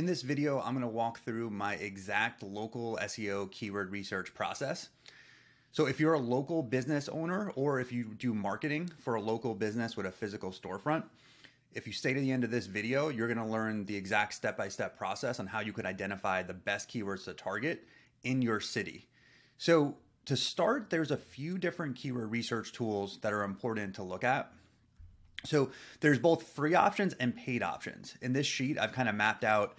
In this video, I'm going to walk through my exact local SEO keyword research process. So if you're a local business owner or if you do marketing for a local business with a physical storefront, if you stay to the end of this video, you're going to learn the exact step-by-step process on how you could identify the best keywords to target in your city. So to start, there's a few different keyword research tools that are important to look at. So there's both free options and paid options. In this sheet, I've kind of mapped out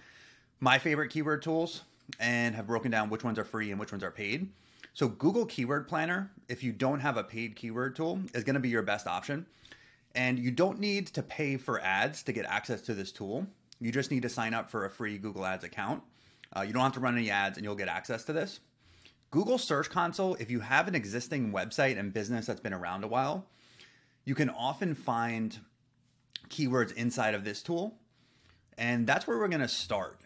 my favorite keyword tools and have broken down which ones are free and which ones are paid. So Google Keyword Planner, if you don't have a paid keyword tool, is going to be your best option. And you don't need to pay for ads to get access to this tool. You just need to sign up for a free Google Ads account. Uh, you don't have to run any ads and you'll get access to this. Google Search Console, if you have an existing website and business that's been around a while, you can often find keywords inside of this tool. And that's where we're going to start.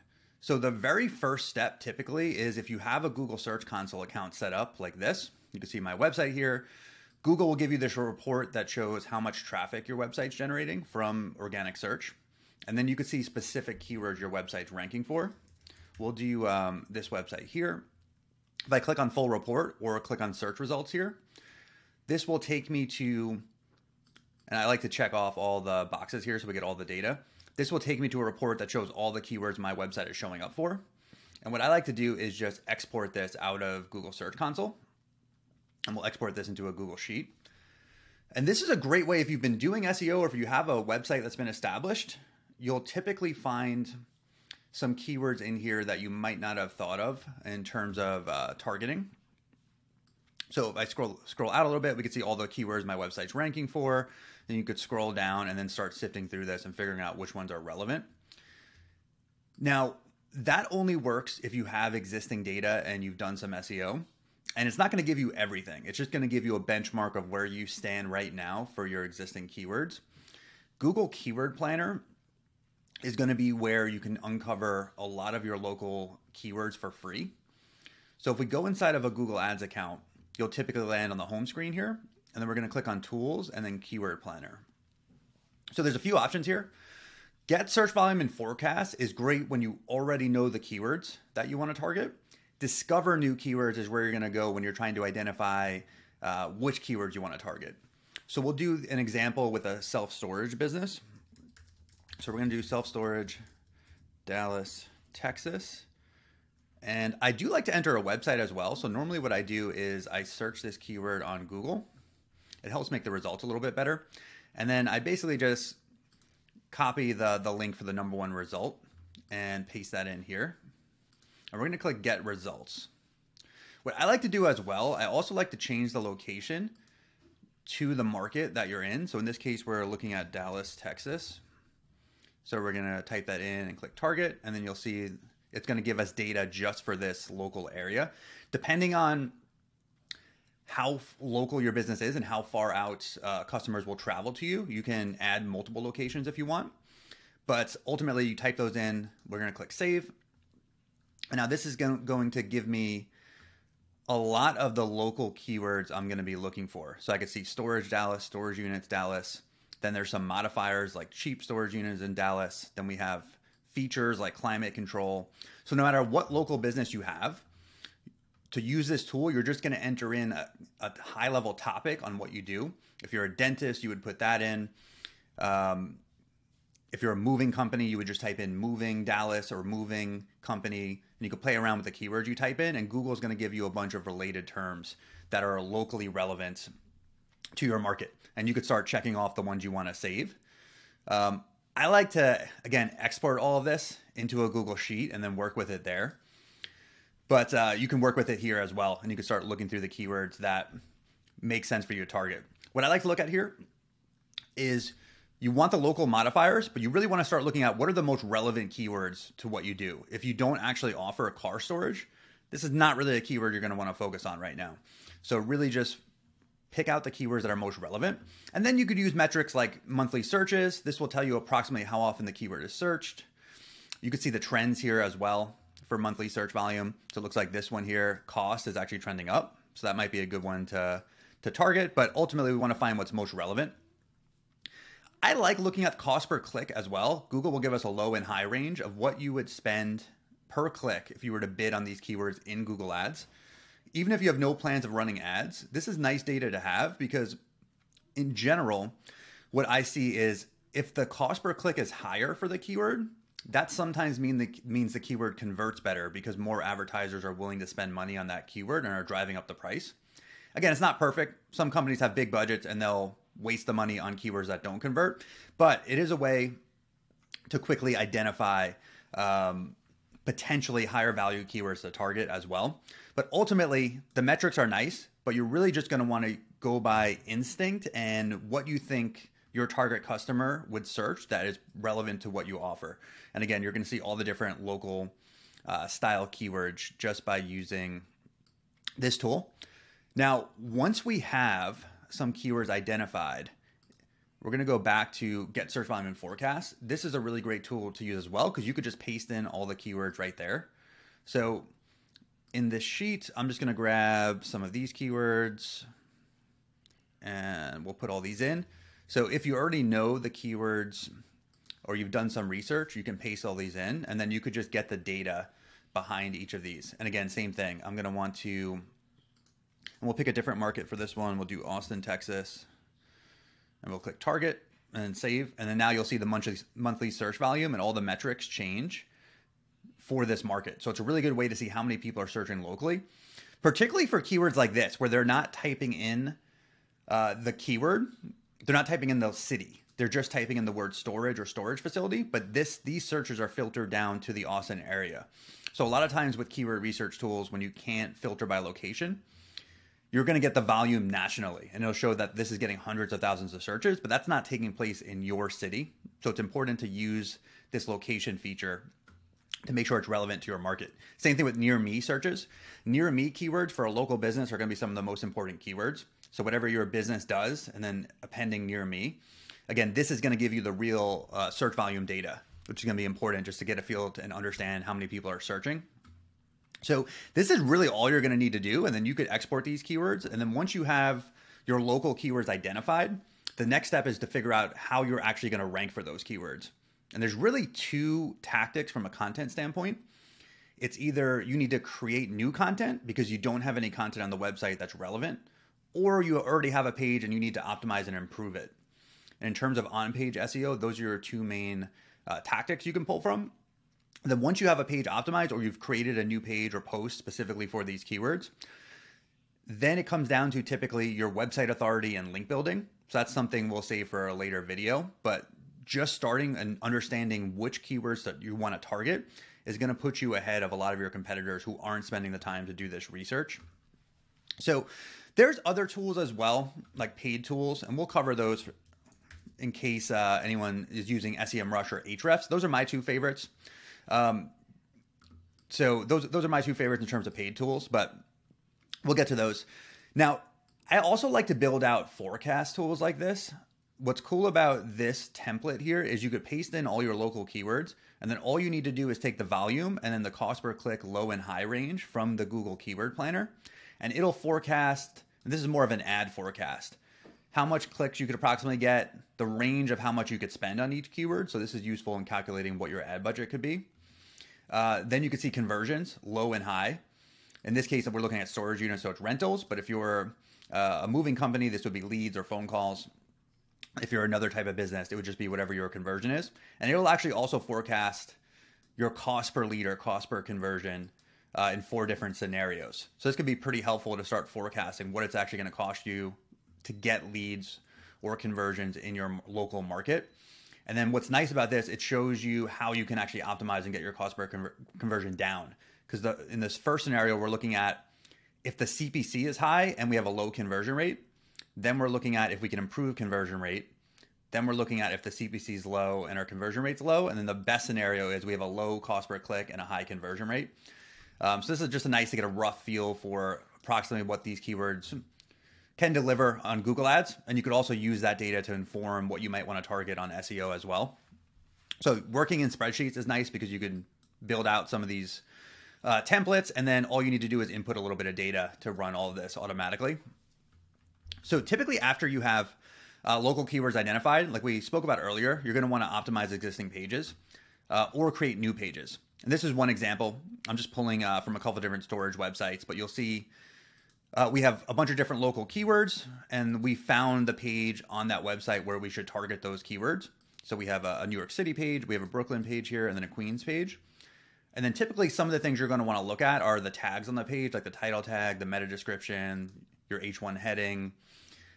So the very first step typically is if you have a Google Search Console account set up like this, you can see my website here. Google will give you this report that shows how much traffic your website's generating from organic search. And then you can see specific keywords your website's ranking for. We'll do um, this website here. If I click on full report or click on search results here, this will take me to and I like to check off all the boxes here so we get all the data. This will take me to a report that shows all the keywords my website is showing up for. And what I like to do is just export this out of Google Search Console. And we'll export this into a Google Sheet. And this is a great way if you've been doing SEO or if you have a website that's been established, you'll typically find some keywords in here that you might not have thought of in terms of uh, targeting. So if I scroll scroll out a little bit, we can see all the keywords my website's ranking for. Then you could scroll down and then start sifting through this and figuring out which ones are relevant. Now, that only works if you have existing data and you've done some SEO. And it's not going to give you everything. It's just going to give you a benchmark of where you stand right now for your existing keywords. Google Keyword Planner is going to be where you can uncover a lot of your local keywords for free. So if we go inside of a Google Ads account, you'll typically land on the home screen here and then we're going to click on tools and then keyword planner. So there's a few options here. Get search volume and forecast is great when you already know the keywords that you want to target. Discover new keywords is where you're going to go when you're trying to identify uh, which keywords you want to target. So we'll do an example with a self-storage business. So we're going to do self-storage, Dallas, Texas. And I do like to enter a website as well. So normally what I do is I search this keyword on Google it helps make the results a little bit better. And then I basically just copy the, the link for the number one result and paste that in here. And we're going to click get results. What I like to do as well, I also like to change the location to the market that you're in. So in this case, we're looking at Dallas, Texas. So we're going to type that in and click target, and then you'll see it's going to give us data just for this local area. Depending on how local your business is and how far out uh, customers will travel to you. You can add multiple locations if you want, but ultimately you type those in. We're going to click save. And now this is going to give me a lot of the local keywords I'm going to be looking for. So I could see storage Dallas, storage units Dallas. Then there's some modifiers like cheap storage units in Dallas. Then we have features like climate control. So no matter what local business you have, to use this tool, you're just going to enter in a, a, high level topic on what you do. If you're a dentist, you would put that in. Um, if you're a moving company, you would just type in moving Dallas or moving company, and you could play around with the keywords you type in, and Google is going to give you a bunch of related terms that are locally relevant to your market. And you could start checking off the ones you want to save. Um, I like to, again, export all of this into a Google Sheet and then work with it there. But uh, you can work with it here as well, and you can start looking through the keywords that make sense for your target. What I like to look at here is you want the local modifiers, but you really want to start looking at what are the most relevant keywords to what you do. If you don't actually offer a car storage, this is not really a keyword you're going to want to focus on right now. So really just pick out the keywords that are most relevant. And then you could use metrics like monthly searches. This will tell you approximately how often the keyword is searched. You could see the trends here as well for monthly search volume. So it looks like this one here, cost is actually trending up. So that might be a good one to, to target, but ultimately we want to find what's most relevant. I like looking at cost per click as well. Google will give us a low and high range of what you would spend per click if you were to bid on these keywords in Google Ads. Even if you have no plans of running ads, this is nice data to have because in general, what I see is if the cost per click is higher for the keyword, that sometimes mean the, means the keyword converts better because more advertisers are willing to spend money on that keyword and are driving up the price. Again, it's not perfect. Some companies have big budgets and they'll waste the money on keywords that don't convert, but it is a way to quickly identify um, potentially higher value keywords to target as well. But ultimately, the metrics are nice, but you're really just going to want to go by instinct and what you think your target customer would search that is relevant to what you offer. And again, you're going to see all the different local uh, style keywords just by using this tool. Now, once we have some keywords identified, we're going to go back to get search volume and forecast. This is a really great tool to use as well because you could just paste in all the keywords right there. So in this sheet, I'm just going to grab some of these keywords and we'll put all these in. So if you already know the keywords or you've done some research, you can paste all these in and then you could just get the data behind each of these. And again, same thing. I'm going to want to, and we'll pick a different market for this one. We'll do Austin, Texas, and we'll click target and save. And then now you'll see the monthly, monthly search volume and all the metrics change for this market. So it's a really good way to see how many people are searching locally, particularly for keywords like this, where they're not typing in uh, the keyword they're not typing in the city. They're just typing in the word storage or storage facility, but this these searches are filtered down to the Austin area. So a lot of times with keyword research tools, when you can't filter by location, you're going to get the volume nationally and it'll show that this is getting hundreds of thousands of searches, but that's not taking place in your city. So it's important to use this location feature to make sure it's relevant to your market. Same thing with near me searches. Near me keywords for a local business are going to be some of the most important keywords. So whatever your business does, and then appending near me. Again, this is going to give you the real uh, search volume data, which is going to be important just to get a feel and understand how many people are searching. So this is really all you're going to need to do, and then you could export these keywords. And then once you have your local keywords identified, the next step is to figure out how you're actually going to rank for those keywords. And there's really two tactics from a content standpoint. It's either you need to create new content because you don't have any content on the website that's relevant, or you already have a page and you need to optimize and improve it. And in terms of on page SEO, those are your two main uh, tactics you can pull from. Then once you have a page optimized or you've created a new page or post specifically for these keywords, then it comes down to typically your website authority and link building. So that's something we'll save for a later video. But just starting and understanding which keywords that you want to target is going to put you ahead of a lot of your competitors who aren't spending the time to do this research. So there's other tools as well, like paid tools, and we'll cover those in case uh, anyone is using SEMrush or Ahrefs. Those are my two favorites. Um, so those those are my two favorites in terms of paid tools, but we'll get to those. Now, I also like to build out forecast tools like this. What's cool about this template here is you could paste in all your local keywords, and then all you need to do is take the volume and then the cost per click low and high range from the Google Keyword Planner, and it'll forecast and this is more of an ad forecast. How much clicks you could approximately get, the range of how much you could spend on each keyword. So this is useful in calculating what your ad budget could be. Uh, then you can see conversions, low and high. In this case, we're looking at storage units, so it's rentals. But if you're uh, a moving company, this would be leads or phone calls. If you're another type of business, it would just be whatever your conversion is. And it will actually also forecast your cost per lead or cost per conversion uh, in four different scenarios. So this could be pretty helpful to start forecasting what it's actually going to cost you to get leads or conversions in your local market. And then what's nice about this, it shows you how you can actually optimize and get your cost per conver- conversion down. Because in this first scenario, we're looking at if the CPC is high and we have a low conversion rate, then we're looking at if we can improve conversion rate. Then we're looking at if the CPC is low and our conversion rate's low. And then the best scenario is we have a low cost per click and a high conversion rate. Um, so this is just a nice to get a rough feel for approximately what these keywords can deliver on Google Ads, and you could also use that data to inform what you might want to target on SEO as well. So working in spreadsheets is nice because you can build out some of these uh, templates, and then all you need to do is input a little bit of data to run all of this automatically. So typically, after you have uh, local keywords identified, like we spoke about earlier, you're going to want to optimize existing pages uh, or create new pages. And this is one example. I'm just pulling uh, from a couple different storage websites, but you'll see uh, we have a bunch of different local keywords, and we found the page on that website where we should target those keywords. So we have a, a New York City page, we have a Brooklyn page here, and then a Queens page. And then typically some of the things you're going to want to look at are the tags on the page, like the title tag, the meta description, your H1 heading.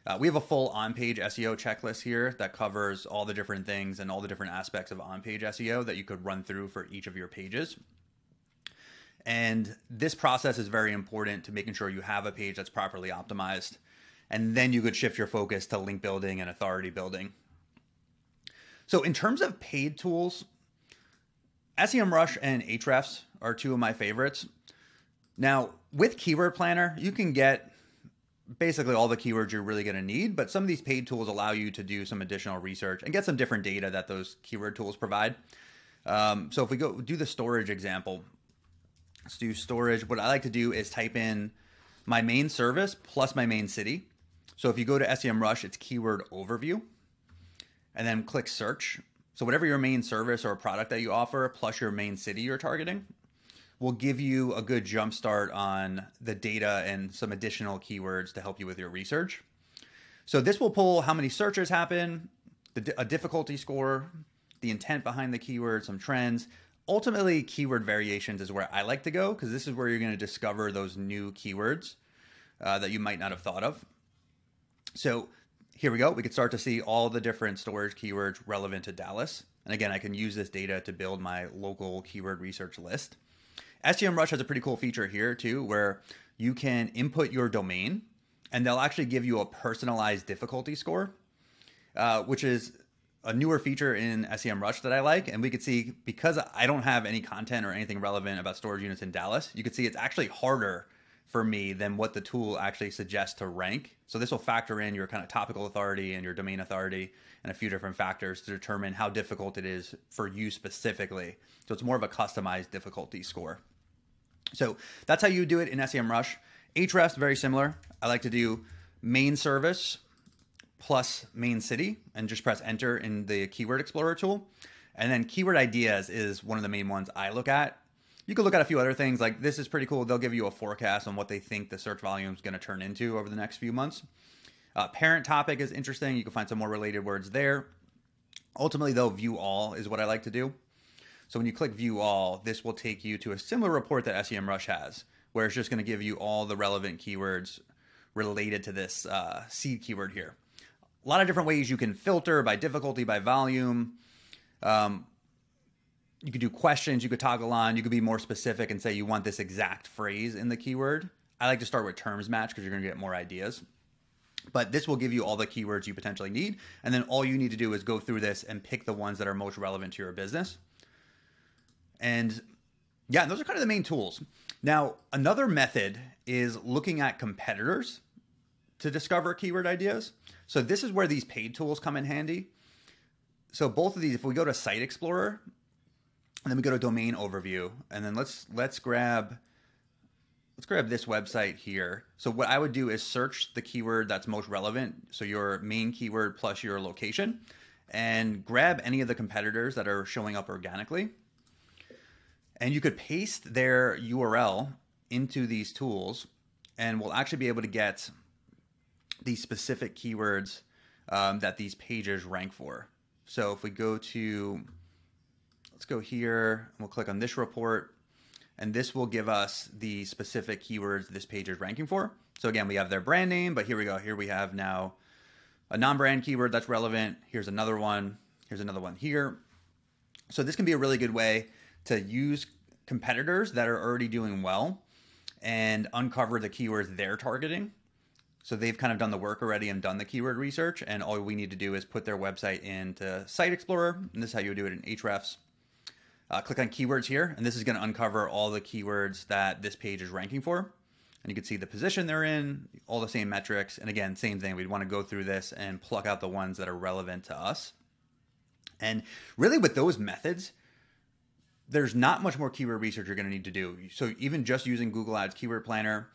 Uh, we have a full on-page SEO checklist here that covers all the different things and all the different aspects of on-page SEO that you could run through for each of your pages. And this process is very important to making sure you have a page that's properly optimized. And then you could shift your focus to link building and authority building. So, in terms of paid tools, SEMrush and Ahrefs are two of my favorites. Now, with Keyword Planner, you can get basically all the keywords you're really going to need, but some of these paid tools allow you to do some additional research and get some different data that those keyword tools provide. Um, so if we go do the storage example, let's do storage. What I like to do is type in my main service plus my main city. So if you go to SEMrush, it's keyword overview and then click search. So whatever your main service or product that you offer plus your main city you're targeting will give you a good jump start on the data and some additional keywords to help you with your research. So this will pull how many searches happen, the, a difficulty score, the intent behind the keyword, some trends. Ultimately, keyword variations is where I like to go because this is where you're going to discover those new keywords uh, that you might not have thought of. So here we go. We can start to see all the different storage keywords relevant to Dallas. And again, I can use this data to build my local keyword research list. SEMrush has a pretty cool feature here too, where you can input your domain and they'll actually give you a personalized difficulty score, uh, which is a newer feature in SEMrush that I like. And we could see because I don't have any content or anything relevant about storage units in Dallas, you could see it's actually harder for me than what the tool actually suggests to rank. So this will factor in your kind of topical authority and your domain authority and a few different factors to determine how difficult it is for you specifically. So it's more of a customized difficulty score. So that's how you do it in SEMrush. Ahrefs, very similar. I like to do main service plus main city and just press enter in the keyword explorer tool. And then keyword ideas is one of the main ones I look at. You can look at a few other things like this is pretty cool. They'll give you a forecast on what they think the search volume is going to turn into over the next few months. Uh, parent topic is interesting. You can find some more related words there. Ultimately, though, view all is what I like to do. So when you click view all, this will take you to a similar report that SEMrush has, where it's just going to give you all the relevant keywords related to this uh, seed keyword here. A lot of different ways you can filter by difficulty, by volume. Um, you could do questions, you could toggle on, you could be more specific and say you want this exact phrase in the keyword. I like to start with terms match because you're going to get more ideas. But this will give you all the keywords you potentially need. And then all you need to do is go through this and pick the ones that are most relevant to your business. And yeah, those are kind of the main tools. Now, another method is looking at competitors to discover keyword ideas. So this is where these paid tools come in handy. So both of these, if we go to Site Explorer, and then we go to Domain Overview, and then let's let's grab let's grab this website here. So what I would do is search the keyword that's most relevant, so your main keyword plus your location, and grab any of the competitors that are showing up organically and you could paste their URL into these tools, and we'll actually be able to get these specific keywords um, that these pages rank for. So if we go to, let's go here, and we'll click on this report, and this will give us the specific keywords this page is ranking for. So again, we have their brand name, but here we go. Here we have now a non-brand keyword that's relevant. Here's another one. Here's another one here. So this can be a really good way to use competitors that are already doing well and uncover the keywords they're targeting. So they've kind of done the work already and done the keyword research, and all we need to do is put their website into Site Explorer, and this is how you do it in Ahrefs. Uh, click on keywords here, and this is going to uncover all the keywords that this page is ranking for. And you can see the position they're in, all the same metrics. And again, same thing. We'd want to go through this and pluck out the ones that are relevant to us. And really, with those methods, there's not much more keyword research you're going to need to do. So even just using Google Ads Keyword Planner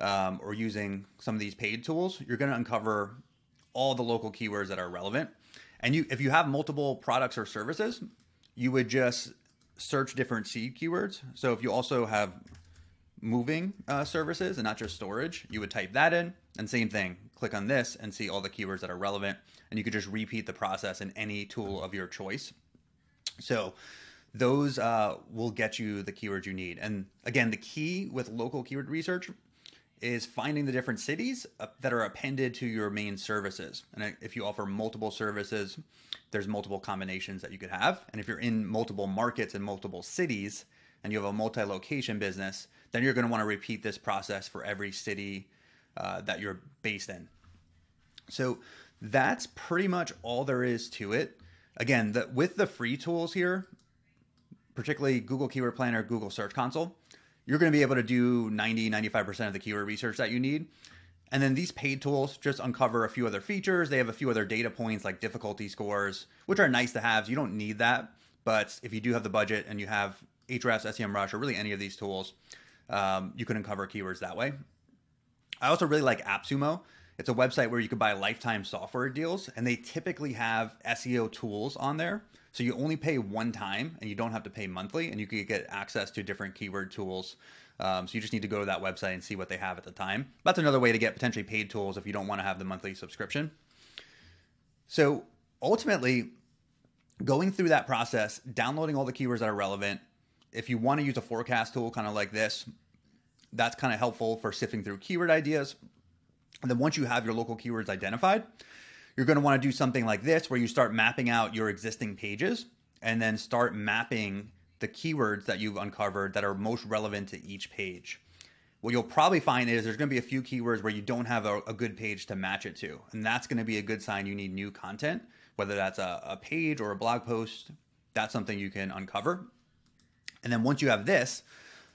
um, or using some of these paid tools, you're going to uncover all the local keywords that are relevant. And you, if you have multiple products or services, you would just search different seed keywords. So if you also have moving uh, services and not just storage, you would type that in and same thing, click on this and see all the keywords that are relevant. And you could just repeat the process in any tool of your choice. So those uh, will get you the keywords you need. And again, the key with local keyword research is finding the different cities uh, that are appended to your main services. And if you offer multiple services, there's multiple combinations that you could have. And if you're in multiple markets and multiple cities and you have a multi-location business, then you're going to want to repeat this process for every city uh, that you're based in. So that's pretty much all there is to it. Again, the, with the free tools here, particularly Google Keyword Planner, Google Search Console, you're going to be able to do 90, 95% of the keyword research that you need. And then these paid tools just uncover a few other features. They have a few other data points like difficulty scores, which are nice to have. You don't need that. But if you do have the budget and you have Ahrefs, SEMrush, or really any of these tools, um, you can uncover keywords that way. I also really like AppSumo. It's a website where you can buy lifetime software deals, and they typically have SEO tools on there. So you only pay one time, and you don't have to pay monthly, and you can get access to different keyword tools. Um, so you just need to go to that website and see what they have at the time. That's another way to get potentially paid tools if you don't want to have the monthly subscription. So ultimately, going through that process, downloading all the keywords that are relevant. If you want to use a forecast tool, kind of like this, that's kind of helpful for sifting through keyword ideas. And then once you have your local keywords identified, you're going to want to do something like this where you start mapping out your existing pages and then start mapping the keywords that you've uncovered that are most relevant to each page. What you'll probably find is there's going to be a few keywords where you don't have a, a good page to match it to. And that's going to be a good sign you need new content, whether that's a, a page or a blog post. That's something you can uncover. And then once you have this,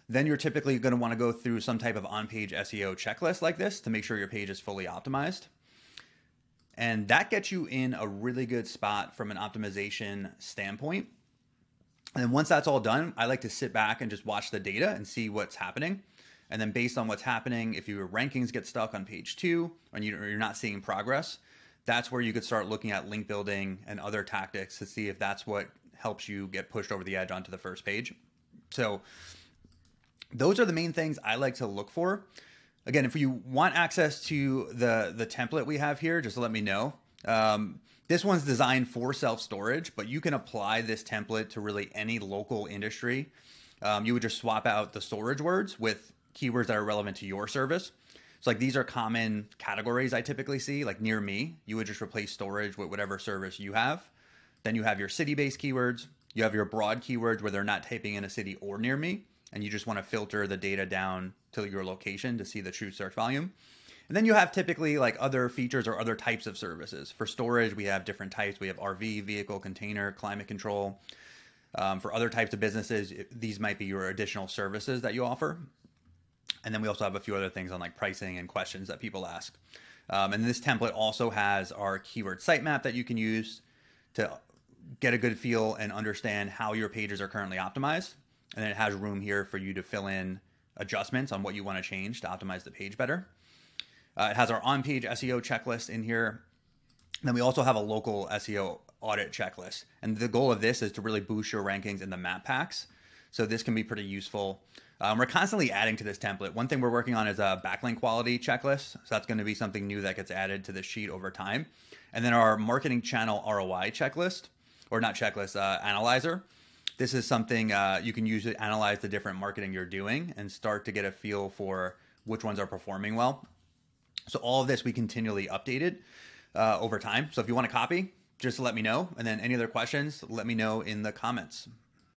then you're typically going to want to go through some type of on-page SEO checklist like this to make sure your page is fully optimized. And that gets you in a really good spot from an optimization standpoint. And then once that's all done, I like to sit back and just watch the data and see what's happening. And then based on what's happening, if your rankings get stuck on page two and you're not seeing progress, that's where you could start looking at link building and other tactics to see if that's what helps you get pushed over the edge onto the first page. So those are the main things I like to look for. Again, if you want access to the the template we have here, just let me know. Um, this one's designed for self storage, but you can apply this template to really any local industry. Um, you would just swap out the storage words with keywords that are relevant to your service. So, like these are common categories I typically see. Like near me, you would just replace storage with whatever service you have. Then you have your city based keywords. You have your broad keywords where they're not typing in a city or near me and you just want to filter the data down to your location to see the true search volume. And then you have typically like other features or other types of services. For storage, we have different types. We have RV, vehicle, container, climate control. Um, for other types of businesses, these might be your additional services that you offer. And then we also have a few other things on like pricing and questions that people ask. Um, and this template also has our keyword sitemap that you can use to get a good feel and understand how your pages are currently optimized and then it has room here for you to fill in adjustments on what you want to change to optimize the page better. Uh, it has our on-page SEO checklist in here. then we also have a local SEO audit checklist. And the goal of this is to really boost your rankings in the map packs. So this can be pretty useful. Um, we're constantly adding to this template. One thing we're working on is a backlink quality checklist. So that's going to be something new that gets added to the sheet over time. And then our marketing channel ROI checklist, or not checklist, uh, analyzer this is something uh, you can use to analyze the different marketing you're doing and start to get a feel for which ones are performing well. So all of this we continually updated uh, over time. So if you want a copy, just let me know. And then any other questions, let me know in the comments.